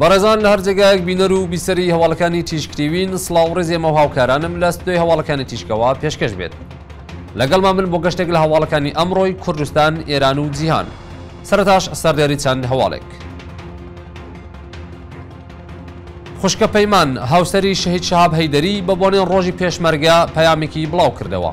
بەڕێزان لە هەر جێگایەک بینەر و بیسەری هەواڵەکانی تیشکتیوین سڵاو ڕێزێ مە هاوکارانم لە ستۆی هەواڵەکانی تیشکەوە پێشکەش بێت لەگەڵمان من بۆ گەشتێک لە هەواڵەکانی ئەمڕۆی کوردستان ئێران و جیهان سەرتاش سەردێری چەند هەواڵێک خوشکە پەیمان هاوسری شەهید شەهاب هەیدەری بە بۆنێ ڕۆژی پێشمەرگە پەیامێکی بڵاو کردەوە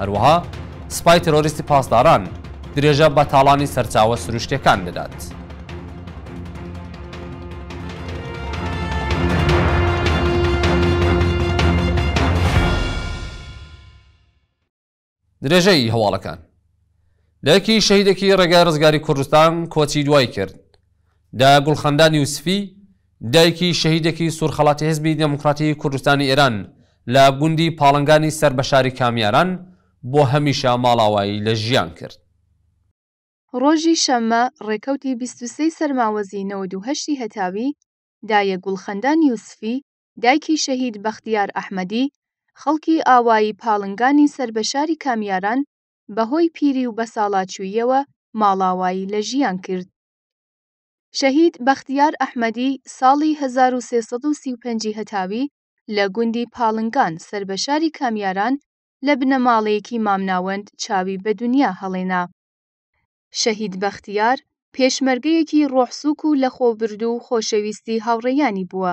هەروەها سپای ترۆریستی پاسداران درێژە بە تاڵانی سەرچاوە سروشتیەکان دەدات. درێژەی هەواڵەکان دایکی شەهیدێکی ڕێگای ڕزگاری کوردستان کۆچی دوای کرد دا گوڵخەندان یوسفی دایکی شەهیدێکی سوورخەڵاتی حزبی دموکراتی کوردستانی ئێران لە گوندی پاڵنگانی سەر بە شاری کامیاران بۆ هەمیشە ماڵاوایی لە ژیان کرد. ڕۆژی شەممە ڕێکەوتی بیست و سێی سەرماوەزی نەوەد و هەشتی هەتاوی، دایە گوڵخەندان یوسفی دایکی شەهید بەختیار ئەحمەدی، خەڵکی ئاوایی پاڵنگانی سەر بە شاری کامیاران بەهۆی پیری و بەساڵاچووییەوە ماڵاوایی لە ژیان کرد. شەهید بەختیار ئەحمەدی ساڵی هەزار و سێ سەد و سی و پێنج هەتاوی لە گوندی پاڵنگان سەر بە شاری کامیاران لە بنەماڵەیەکی مامناوەند چاوی بە دونیا هەڵێنا. شەهید بەختیار پێشمەرگەیەکی ڕۆحسووک و لەخۆبردوو و خۆشەویستی هاوڕێیانی بووە.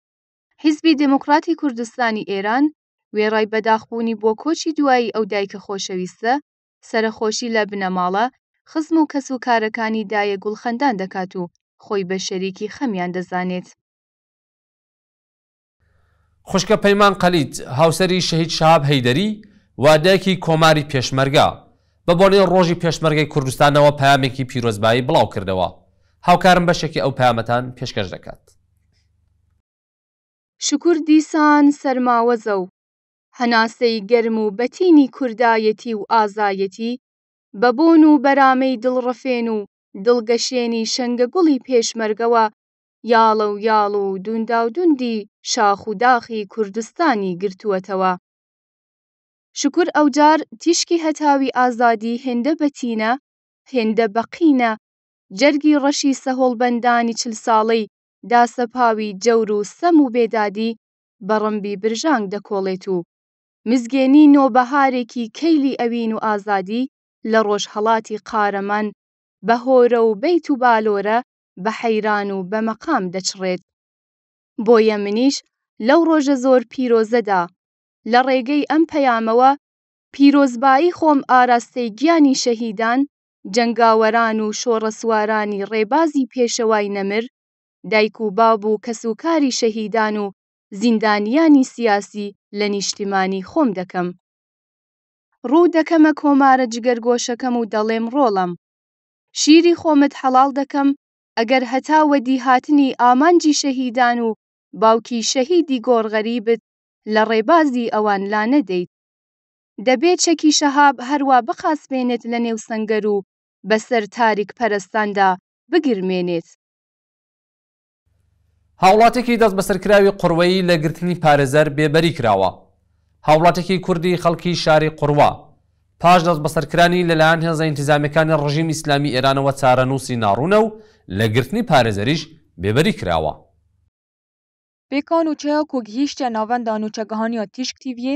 حیزبی دێموکڕاتی کوردستانی ئێران وێڕای بەداخبوونی بۆ کۆچی دوایی ئەو دایکە خۆشەویستە، سەرەخۆشی لە بنەماڵە، خزم و کەسوکارەکانی دایە گوڵخەندان دەکات و خۆی بە شەریکی خەمیان دەزانێت. خوشکە پەیمان قەلیچ، هاوسەری شەهید شەهاب هەیدەری و دایکی کۆماری پێشمەرگە، بە بۆنەی ڕۆژی پێشمەرگەی کوردستانەوە پەیامێکی پیرۆزبایی بڵاوکردەوە. هاوکارم بەشێکی ئەو پەیامەتان پێشکەش دەکات. شکور دیسان سەرماوەزە و هەناسەی گەرم و بەتینی کوردایەتی و ئازایەتی بە بۆن و بەرامەی دڵڕفێن و دڵگەشێنی شەنگەگوڵی پێشمەرگەوە یاڵەویاڵ و دونداودوندی شاخ و داخی کوردستانی گرتووەتەوە. شکور ئەوجار تیشکی هەتاوی ئازادی هێندە بەتینە، هێندە بەقینە جەرگی ڕەشی سەهۆڵبەندانی چل ساڵەی داسەپاوی جەور و ستەم و بێدادی بە ڕمبی برژانگ دەکۆڵێت و مزگێنی نۆبەهارێکی کەیلی ئەوین و ئازادی لە ڕۆژهەڵاتی قارەمان بە هۆرە و بەیت و بالۆرە بە حەیران و بە مەقام دەچڕێت. بۆیە منیش لەو ڕۆژە زۆر پیرۆزەدا، لە ڕێگەی ئەم پەیامەوە پیرۆزبایی خۆم ئاراستەی گیانی شەهیدان، جەنگاوەران و شۆڕەسوارانی ڕێبازی پێشەوای نەمر، دایک و باب و کەسوکاری شەهیدان و زیندانیانی سیاسی لە نیشتیمانی خۆم دەکەم. ڕوو دەکەمە کۆمارە جگەرگۆشەکەم و دەڵێم ڕۆڵەم. شیری خۆمت حەڵاڵ دەکەم ئەگەر هەتا وەدیهاتنی ئامانجی شەهیدان و باوکی شەهیدی گۆڕ غەریبت لە ڕێبازی ئەوان لانەدەیت. دەبێ چەکی شەهاب هەروا بقاسپێنێت لە نێو سەنگەر و بە سەر تاریک پەرەستاندا بگرمێنێت. هاوڵاتێکی دەستبەسەرکراوی قوروەیی لە گرتنی پارێزەر بێبەری کراوە. هاوڵاتێکی کوردی خەڵکی شاری قوروە، پاش دەستبەسەرکرانی لەلایەن هێزە ئینتزامیەکانی ڕژیمی ئیسلامی ئێرانەوە چارەنووسی ناڕوونە و لە گرتنی پارێزەریش بێبەری کراوە. بێ کانووچەیا کووک هیشتیا ناوەندا نووچەگەهانیا تیشک تیڤیێ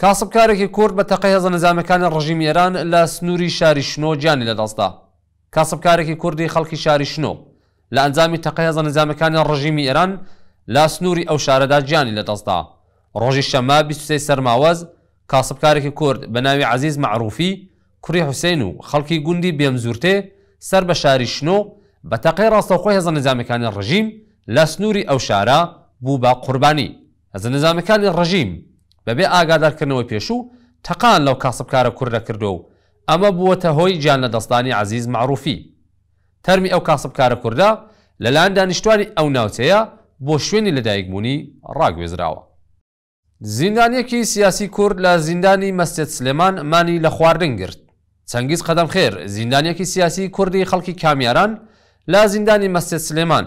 کاسبکارێکی کورد بە تەقەی هێزە نیزامیەکانی ڕژیمی ئێران لە سنووری شاری شنۆ گیانی لەدەستدا. کاسبکارێکی کوردی خەڵکی شاری شنۆ لە ئەنجامی تەقەی هێزە نیزامیەکانی ڕژیمی ئێران لە سنووری ئەو شارەدا گیانی لەدەستدا. ڕۆژی شەممە بیست و سێی سەرماوەز کاسبکارێکی کورد بە ناوی عەزیز مەعروفی کوری حوسێن و خەڵکی گوندی بێمزورتێ سەر بە شاری شنۆ بە تەقەی ڕاستەوخۆی هێزە نیزامیەکانی ڕژیم لە سنووری ئەو شارە بوو بە قوربانی. هێزە نیزامیەکانی ڕژیم بەبێ ئاگادارکردنەوەی پێشوو تەقەیان لەو کاسبکارە کوردە کردوە و ئەمە بووەتە هۆی گیان لەدەستدانی عەزیز مەعروفی. تەرمی ئەو کاسبکارە کوردە لەلایەن دانیشتوانی ئەو ناوچەیە بۆ شوێنی لەدایکبوونی ڕاگوێزراوە. زیندانیەکی سیاسی کورد لە زیندانی مەسجد سلێمان مانی لە خواردن گرت. چەنگیز قەدەمخێر زیندانیەکی سیاسی کوردی خەڵکی کامیاران لە زیندانی مەسجد سلێمان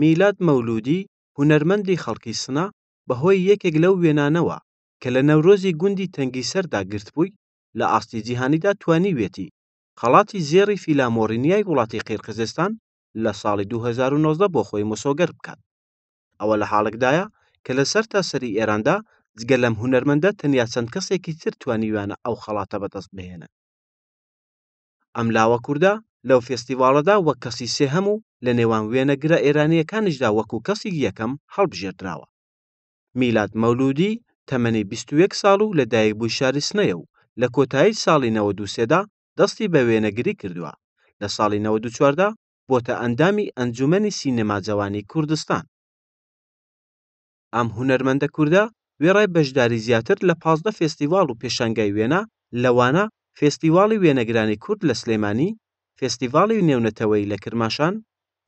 میلاد مەولوودی هونەرمەندی خەڵکی سنە بە هۆی یەکێک لەو وێنانەوە کە لە نەورۆزی گوندی تەنگیسەردا گرتبووی لە ئاستی جیهانیدا توانیویەتی خەڵاتی زێڕی فیلامۆرینیای وڵاتی قیرقزستان لە ساڵی دوو هەزار و نۆزدە بۆ خۆی مسۆگەر بکات. ئەوە لە حاڵێکدایە کە لە سەرتاسەری ئێراندا جگە لەم هونەرمەندە تەنیا چەند کەسێکی تر توانیویانە ئەو خەڵاتە بەدەست بهێنن. ئەم لاوە کوردە لەو فێستیڤاڵەدا وەک کەسی سێهەم و لە نێوان وێنەگرە ئێرانییەکانیشدا وەکو کەسی یەکەم هەڵبژێردراوە. میلاد مەولوودی تەمەنی بیست و یەک ساڵ و لەدایکبووی شاری سنەیە و لە کۆتایی ساڵی نەوەد و سێ دا دەستی بە وێنەگری کردووە، لە ساڵی نەوەد و چوار دا بۆتە ئەندامی ئەنجوومەنی سینەما جەوانی کوردستان. ئەم هونەرمەندە کوردە وێڕای بەشداری زیاتر لە پازدە فێستیڤاڵ و پێشانگای وێنە لەوانە فێستیڤاڵی وێنەگرانی کورد لە سلێمانی، فێستیڤاڵی نێونەتەوەیی لە کرماشان،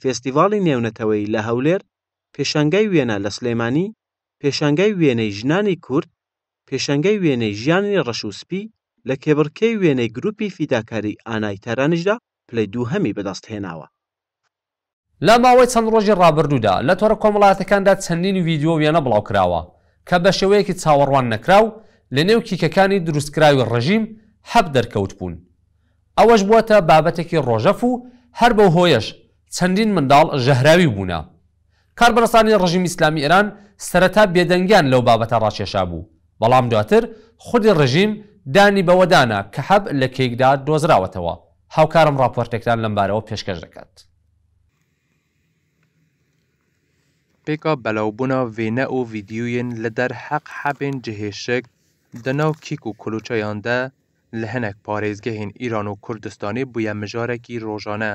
فێستیڤاڵی نێونەتەوەیی لە هەولێر، پێشانگای وێنە لە سلێمانی، پێشانگای وێنەی ژنانی کورد، پێشانگای وێنەی ژیانی ڕەش و سپی، لە کێبڕکێی وێنەی گروپی فیداکاری ئانای تارانیشدا پلەی دووهەمی بەدەستهێناوە. لە ماوەی چەند ڕۆژی ڕابردوودا لە تۆڕە کۆمەڵایەتەکاندا چەندین ڤیدیۆ و وێنە بڵاوکراوە کە بە شێوەیەکی چاوەڕوان نەکراو لە نێو کیکەکانی دروستکراوی ڕژیم حەپ دەرکەوتبوون ئەوەش بووەتە بابەتێکی ڕۆژەڤ و هەر بەو هۆیەش چەندین منداڵ ژەهراوی بوونە کاربەدەستانی ڕژیمی ئیسلامی ئێران سەرەتا بێدەنگیان لەو بابەتە ڕاکێشابوو، بەڵام دواتر خودی ڕژیم دانی بەوەدانا کە حەب لە کێیکدا دۆزراوەتەوە. هاوکارم ڕاپۆرتێکتان لەمبارەوە پێشکەش دەکات. پێکا بەلاوبونا وێنە و ڤیدیویێن لە دەرهەق حەبێن جهێشک دە ناو کیک و کلوچەیان دە لە هەنەک پارێزگهێن ئیران و کوردستانێ بویە مژارەکی ڕۆژانە.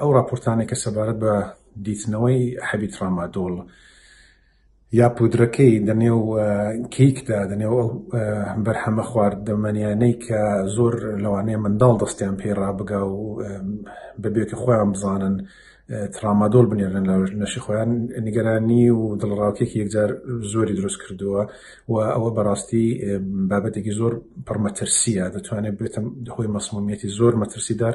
ئەو راپۆرتانە کە سەبارەت بە دیتنەوەی حەبی ترامادۆڵ یا پودرەکەی دەنێو کیکدا دەنێو ئەو بەرهەمە خواردەمەنیانەی کە زۆر لەوانەیە منداڵ دەستیان پێی ڕابگا و بەبێکە خۆیان بزانن ترامادۆل بنێرن لە نەشی خۆیان نیگەرانی و دڵڕاوکێکی یەکجار زۆری دروست کردووە و ئەوە بەڕاستی بابەتێکی زۆر پڕمەترسیە دەتوانێت بێتم هۆی مەسمومیەتی زۆر مەترسیدار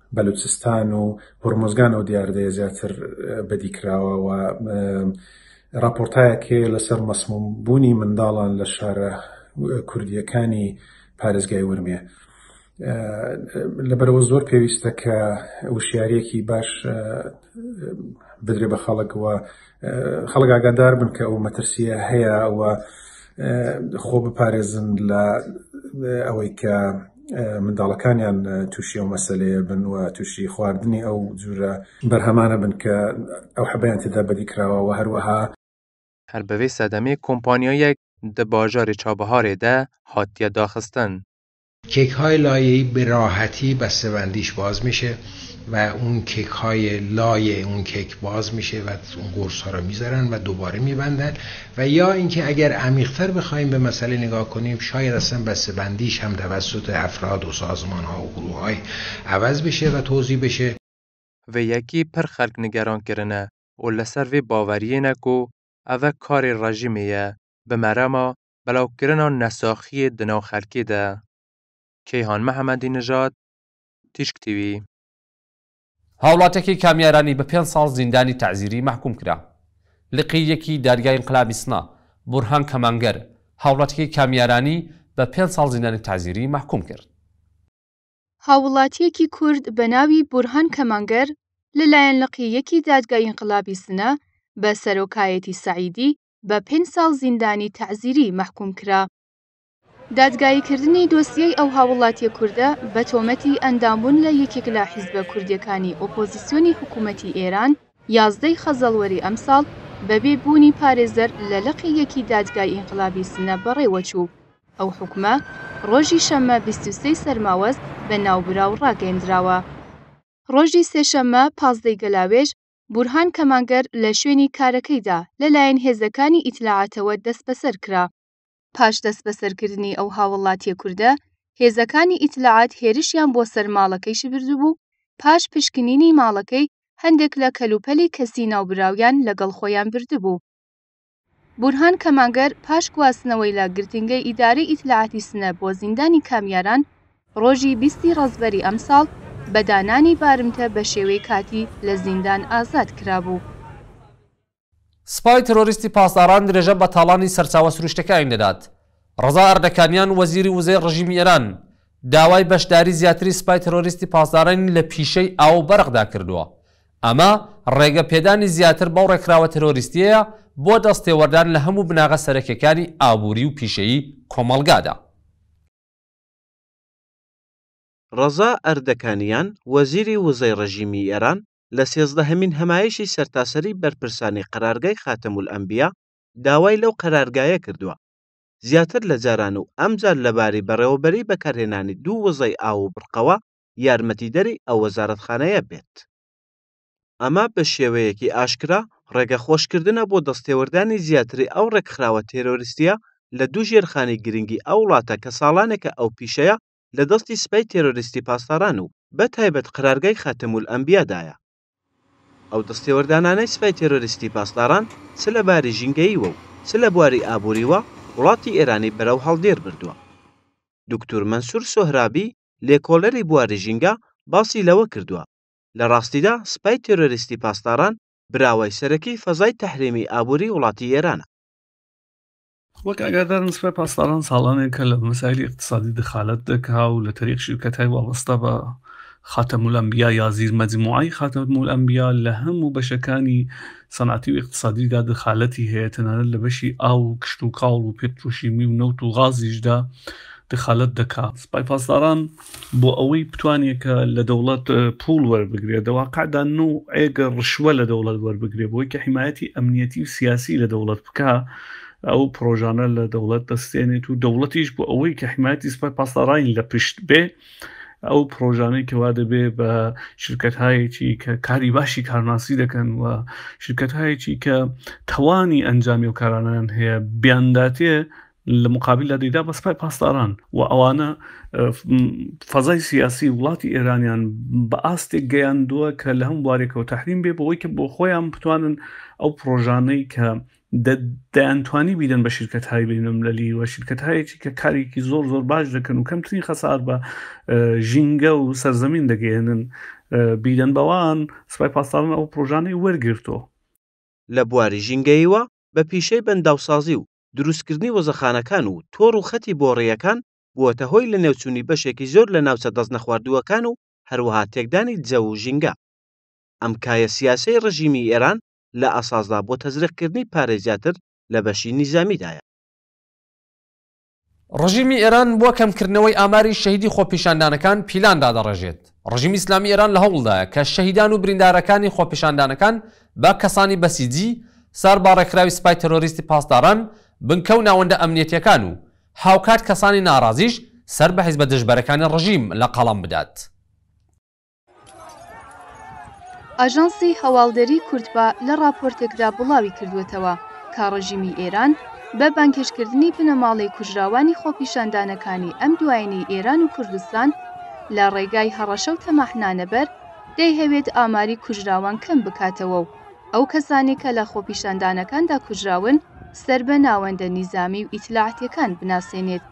بەلوچستان و هورمۆزگان ئەو دیاردەیە زیاتر بەدی کراوە و راپۆرتایەک هەیە لەسەر مەسموم بوونی منداڵان لە شارە کوردیەکانی پارێزگای ورمێ لەبەرەوە زۆر پێویستە کە وشیارەکی باش بدرێ بە خەڵکەوە خەڵک ئاگادار بن کە ئەو مەترسیە هەیە و خۆ بپارێزن لە ئەوەی کە منداڵەکانیان تووشی ئەو مەسلەیە بن و تووشی خواردنی ئەو جورە بەرهەمانە بن کە ئەو حەبیان تێدا بەدی کراوە و هەروەها هەر بەوێ سەدەمێ کۆمپانیایەک دە باژارێ چابەهارێ دە هاتیە داخستن. کیک های ای به راحتی بندیش باز میشه و اون کیک های لایه اون کیک باز میشه و اون قرص ها رو میذارن و دوباره میبندن و یا اینکه اگر عمیقتر بخوایم به مسئله نگاه کنیم شاید اصلا بسته بندیش هم توسط افراد و سازمان ها و گروه های عوض بشه و توضیح بشه و یکی پر خلق نگران کرنه و لسر و باوری نکو او کار رژیمیه به مرما بلاوکرنا نەساخییە دە ناو خەلکێ دە کەیهان محەمەدی نژاد تیشک تیوی. هاوڵاتیەکی کامیارانی بە پێنج ساڵ زیندانی تەعزیری مەحکووم کرا. لقی یەکی دادگای ئینقلابی سنە، بورهان کەمانگەر، هاوڵاتیەکی کامیارانی بە پێنج ساڵ زیندانی تەعزیری مەحکووم کرد. هاووڵاتییەکی کورد بە ناوی بورهان کەمانگەر لە لایەن لقی یەکی دادگای ئینقلابی سنە بە سەرۆکایەتی سەعیدی بە پێنج ساڵ زیندانی تەعزیری مەحکووم کرا. دادگاییکردنی دۆسیەی ئەو هاووڵاتییە کوردە بە تۆمەتی ئەندامبوون لە یەکێک لە حیزبە کوردییەکانی ئۆپۆزیسیۆنی حکوومەتی ئێران، یازدە ی خەزەڵوەری ئەمساڵ بەبێ بوونی پارێزەر لە لقی یەک ی دادگای ئینقلابی سنە بەڕێوە چوو. ئەو حوکمە ڕۆژی شەممە بیست و سێ ی سەرماوەز بە ناوبراو ڕاگەیندراوە. ڕۆژی سێشەممە پازدە ی گەلاوێژ بورهان کەمانگەر لە شوێنی کارەکەیدا لەلایەن هێزەکانی ئیتلاعاتەوە دەستبەسەر کرا. پاش دەستبەسەرکردنی ئەو هاوڵاتییە کوردە، هێزەکانی ئیتلاعات هێرشیان بۆ سەر ماڵەکەیشی بردبوو و پاش پشکنینی ماڵەکەی، هەندێک لە کەلوپەلی کەسیی ناوبراویان لەگەڵ خۆیان بردبوو. بورهان کەمانگەر پاش گواستنەوەی لە گرتنگەی ئیدارەی ئیتلاعاتی سنە بۆ زیندانی کامیاران، ڕۆژی بیست ی ڕەزبەری ئەمساڵ بە دانانی بارمتە بە شێوەی کاتی لە زیندان ئازاد کرابوو. سپای ترۆریستی پاسداران درێژە بە تاڵانی سەرچاوە سروشتەکانی دەدات. ڕەزا ئەردەکانیان وەزیری وزەی ڕژیمی ئێران داوای بەشداری زیاتری سپای ترۆریستی پاسدارانی لە پیشەی ئاو و بەرقدا کردووە. ئەمە ڕێگە پێدانی زیاتر بەو ڕێکخراوە ترۆریستیەیە بۆ دەست تێوەردان لە هەموو بناغە سەرەکیەکانی ئابوری و پیشەیی کۆمەڵگادا. ڕەزا ئەردەکانیان، وەزیری وزەی ڕژیمی ئێران لە سێزدەهەمین هەمایشی سەرتاسەریی بەرپرسانی قەرارگای خاتەمولئەنبیا داوای لەو قەرارگایە کردووە زیاتر لە جاران و ئەمجار لەباری بەڕێوەبەریی بەکارهێنانی دوو وزەی ئاو و بڕقەوە یارمەتیدەری ئەو وەزارەتخانەیە بێت. ئەمە بە شێوەیەکی ئاشکرا ڕێگەخۆشکردنە بۆ دەستێوەردانی زیاتری ئەو ڕێکخراوە تێرۆریستییە لە دوو ژێرخانی گرنگی ئەو وڵاتە کە ساڵانێکە ئەو پیشەیە لە دەستی سپای تێرۆریستی پاسداران و بە تایبەت قەرارگای خاتەمولئەنبیا دایە. ئەو دەستێوەردانانەی سپای تێرۆریستی پاسداران چ لە باری ژینگەییوە و چ لە بواری ئابووریوە وڵاتی ئێرانی بەرەو هەڵدێر بردووە. دوکتور مەنسور سۆهرابی لێکۆڵەری بواری ژینگە باسی لەوە کردووە، لە ڕاستیدا سپای تێرۆریستی پاسداران براوەی سەرەکی فەزای تەحریمی ئابووری وڵاتی ئێرانە. وەک ئاگادارن سپای پاسداران ساڵانێکە لە مەسایلی ئیقتسادی دەخالەت دەکا و لە تەریق شیرکەتای وابەستە بە خاتەمولئەنبیا یا زیر مەجموعەی خاتەمولئەنبیا لە هەموو بەشەکانی سەنعەتی و ئیقتسادیدا دەخالەتی هەیە، تەنانەت لە بەشی ئاو و کشتوکاڵ و پێتروشیمی و نەوت و غازیشدا دەخالەت دەکا. سپای پاسداران بۆ ئەوەی بتوانێ کە لە دەوڵەت پووڵ وەربگرێ، دە واقعدا نوعێک ڕشوە لە دەوڵەت وەربگرێ بۆی کە حیمایەتی ئەمنیەتی و سیاسی لە دەوڵەت بکا، ئەو پڕۆژانە لە دەوڵەت دەستێنێت و دەوڵەتیش بۆ ئەوەی کە حیمایەتی سپای پاسدارانی لە پشت بێ، ئەو پرۆژانەی کە وا دەبێ بە شرکەتهایەکی کە کاری باشی کارناسی دەکەن و شرکەتهایەکی کە توانی ئەنجامی و کارانیان هەیە بیانداتێ لە مقابل لە دیدا بە سپای پاسداران و ئەوانە فەزای سیاسی وڵاتی ئێرانیان بە ئاستێک گەیاندووە کە لە هەم بوارێکەوە تحریم بێ بەوەی کە بۆ خۆیان بتوانن ئەو پرۆژانەی کە دە دەیانتوانی بیدەن بە شیرکەتهای بینەمللی و شیرکەتهایەکی کە کارێکی زۆر زۆر باش دەکەن و کەمترین خەسار بە ژینگە و سەرزەمین دەگەێنن بیدەن بەوان سپای پاسداران ئەو پرۆژانەی وەرگرتۆ لە بواری ژینگەییوە بە پیشەی بەنداوسازی و دروستکردنی وەزەخانەکان و تۆڕ و خەتی بۆڕییەکان بووەتە هۆی لەنێوچوونی بەشێکی زۆر لە ناوچە دەستنەخواردووەکان و هەروەها تێکدانی جەو و ژینگە. ئەم کایە سیاسەی ڕژیمی ئێران لە ئاساسدا بۆ تەزریقکردنی پارەی زیاتر لە بەشی نیزامیدایە. ڕژیمی ئێران بۆ کەمکردنەوەی ئاماری شەهیدی خۆپیشاندانەکان پیلان دادەڕێژێت. ڕژیمی ئیسلامی ئێران لە هەوڵدایە کە شەهیدان و بریندارەکانی خۆپیشاندانەکان بە کەسانی بەسیجی، سەر بە ڕێکخراوی سپای تێرۆریستی پاسداران، بنکە و ناوەندە ئەمنییەتییەکان و هاوکات کەسانی ناڕازیش سەر بە حیزبە دژبەرەکانی ڕژیم لە قەڵەم بدات. ئاژانسی هەواڵدەریی کوردپا لە ڕاپۆرتێکدا بڵاوی کردووەتەوە کە ڕژیمی ئێران بە بانگهێشتکردنی بنەماڵەی کوژراوانی خۆپیشاندانەکانی ئەم دوایینەی ئێران و کوردستان لە ڕێگای هەڕەشە و تەماحنانەبەر دەیهەوێت ئاماری کوژراوان کەم بکاتەوە و ئەو کەسانەی کە لە خۆپیشاندانەکاندا کوژراون سەر بە ناوەندە نیزامی و ئیتلاعاتییەکان بناسێنێت.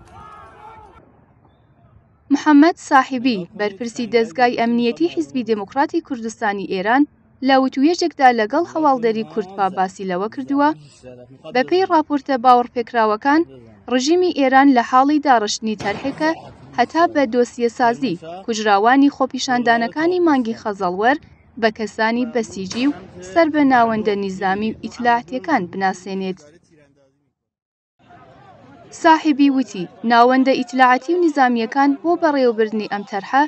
محەممەد ساحبی، بەرپرسی دەزگای ئەمنیەتی حیزبی دێموکڕاتی کوردستانی ئێران لە وتووێژێکدا لەگەڵ هەواڵدەری کوردپا باسی لەوە کردووە، بەپێی ڕاپۆرتە باوەڕپێکراوەکان، ڕژیمی ئێران لە حاڵی داڕشتنی تەرحێکە هەتا بە دۆسییەسازی کوژراوانی خۆپیشاندانەکانی مانگی خەزەڵوەر بە کەسانی بەسیجی و سەر بە ناوەندە نیزامی و ئیتلاعاتییەکان بناسێنێت. ساحبی وتی، ناوەندە ئیتلاعاتی و نیزامییەکان بۆ بەڕێوەبردنی ئەم تەرحە،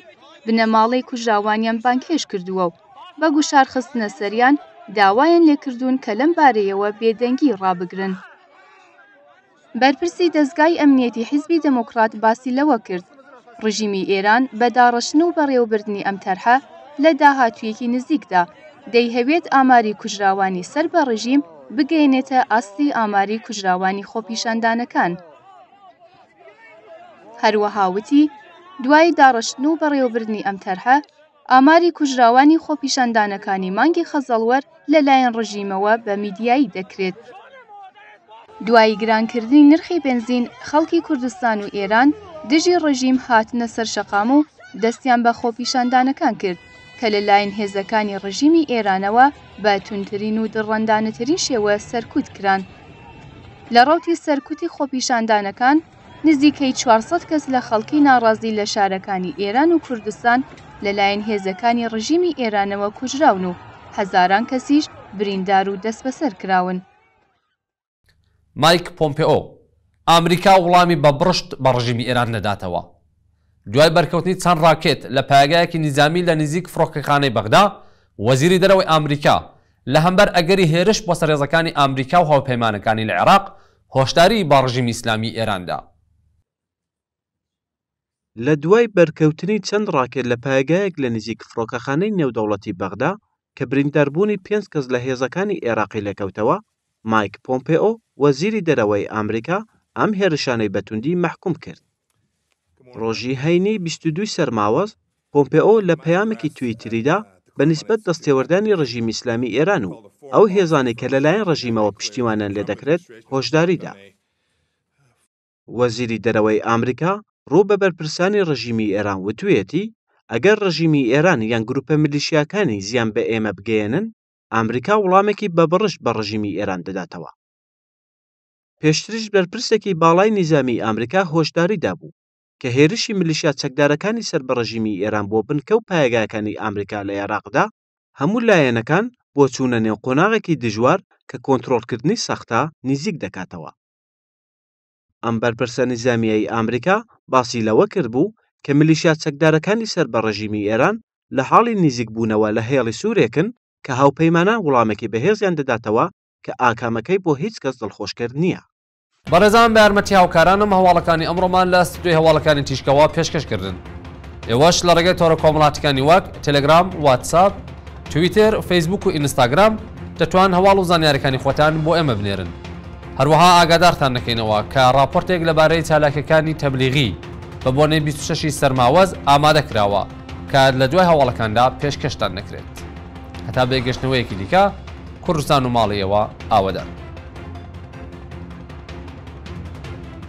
بنەماڵەی کوژراوانیان بانگهێشت کردووە و بە گوشار خستنە سەریان، داوایان لێ کردوون کە لەم بارەیەوە بێدەنگی ڕابگرن. بەرپرسی دەزگای ئەمنیەتی حیزبی دێموکڕات باسی لەوە کرد، ڕژیمی ئێران بە داڕشتن و بەڕێوەبردنی ئەم تەرحە لە داهاتوویەکی نزیکدا، دەیهەوێت ئاماری کوژراوانی سەر بە ڕژیم، بگەیەنێتە ئاستی ئاماری کوژراوانی خۆپیشاندانەکان. هەروەها وتی، دوای داڕشتن و بەڕێوەبردنی ئەم تەرحە، ئاماری کوژراوانی خۆپیشاندانەکانی مانگی خەزەڵوەر لەلایەن ڕژیمەوە بە میدیایی دەکرێت. دوای گرانکردنی نرخی بێنزین، خەڵکی کوردستان و ئێران دژی ڕژیم هاتنە سەر شەقام و دەستیان بە خۆپیشاندانەکان کرد. کە لە لایەن هێزەکانی ڕژیمی ئێرانەوە بە توندترین و دڵڕەندانەترین شێوە سەرکوت کران. لە ڕەوتی سەرکوتی خۆپیشاندانەکان، نزیکەی چوار سەد کەس لە خەڵکی ناڕازی لە شارەکانی ئێران و کوردستان لە لایەن هێزەکانی ڕژیمی ئێرانەوە کوژراون و هەزاران کەسیش بریندار و دەسبەسەر کراون. مایک پۆمپئۆ، ئامریکا وڵامی بە بڕشت بە ڕژیمی ئێران دەداتەوە دوای بەرکەوتنی چەند ڕاکێت لە پایەگایەکی نیزامی لە نیزیک فڕۆکەخانەی بەغدا، وەزیری دەرەوەی ئامریکا لە هەمبەر ئەگەری هێرش بۆسەر هێزەکانی ئامریکا و هاوپەیمانەکانی لە عێراق هۆشداریی بە ڕژیمی ئیسلامیی ئێران دا. لە دوای بەرکەوتنی چەند ڕاکێت لە پایەگایەک لە نزیک فڕۆکەخانەی نێودەوڵەتی بەغدا کە برینداربوونی پێنج کەس لە هێزەکانی ئێراقی لێکەوتەوە، مایک پۆمپێئۆ، وەزیری دەرەوەی ئامریکا ئەم هێرشانەی بە توندی مەحکوم کرد. ڕۆژی هەینی بیست و دوو سەرماوەز، پۆمپێئۆ لە پەیامێکی تویتریدا بە نیسبەت دەستێوەردانی ڕژیمی ئیسلامی ئێران و ئەو هێزانەی کە لەلایەن ڕژیمەوە پشتیوانیان لێدەکرێت هۆشداری دا. وەزیری دەرەوەی ئامریکا روو بە بەرپرسانی رژیمی ئێران وتویەتی، ئەگەر رژیمی ئێران یان گروپە ملیشیاکانی زیان بە ئێمە بگەیەنن، ئامریکا وڵامێکی بە بڕشت بە رژیمی ئێران دەداتەوە. پێشتریش بەرپرسێکی باڵای نیزامیی ئامریکا هۆشداری دابوو کە هێرشی ملیشیا چەکدارەکانی سەر بە رژیمی ئێران بۆ بنکە و پایەگاکانی ئامریکا لە ئێراقدا، هەموو لایەنەکان بۆ چوونە نێو قۆناغێکی دژوار کە کۆنترۆڵکردنی سەختە، نیزیک دەکاتەوە. ئەم بەرپرسە نیزامییەی ئامریکا باسی لەوە کردبوو کە میلیشیا چەکدارەکانی سەر بە ڕێژیمی ئێران لە حاڵی نیزیکبوونەوە لە هێڵی سوورێکن کە هاوپەیمانان وڵامێکی بەهێزیان دەداتەوە کە ئاکامەکەی بۆ هیچ کەس دڵخۆشکەر نییە. بەڕێزان بە یارمەتی هاوکارانم هەواڵەکانی ئەمڕۆمان لە ستۆدیۆی هەواڵەکانی تیشکەوە پێشکەش کردن. ئێوەش لە ڕێگەی تۆڕە کۆمەڵاتیکانی وەک تێلێگرام، واتسئاپ، تویتێر، فەیسبووک و ئینستاگرام دەتوان هەواڵ و زانیارییەکانی خۆتان بۆ ئێمە بنێرن. هەروەها ئاگادارتان دەکەینەوە کە ڕاپۆرتێک لەبارەی چالاکیەکانی تەبلیغی بە بۆنەی بیست و شەش ی سەرماوەز ئامادە کراوە کە لە دوای هەواڵەکاندا پێشکەشتان دەکرێت. هەتا بێ گەشتنەوەیەکی دیکە، کوردستان و ماڵی ئێوە ئاوەدان.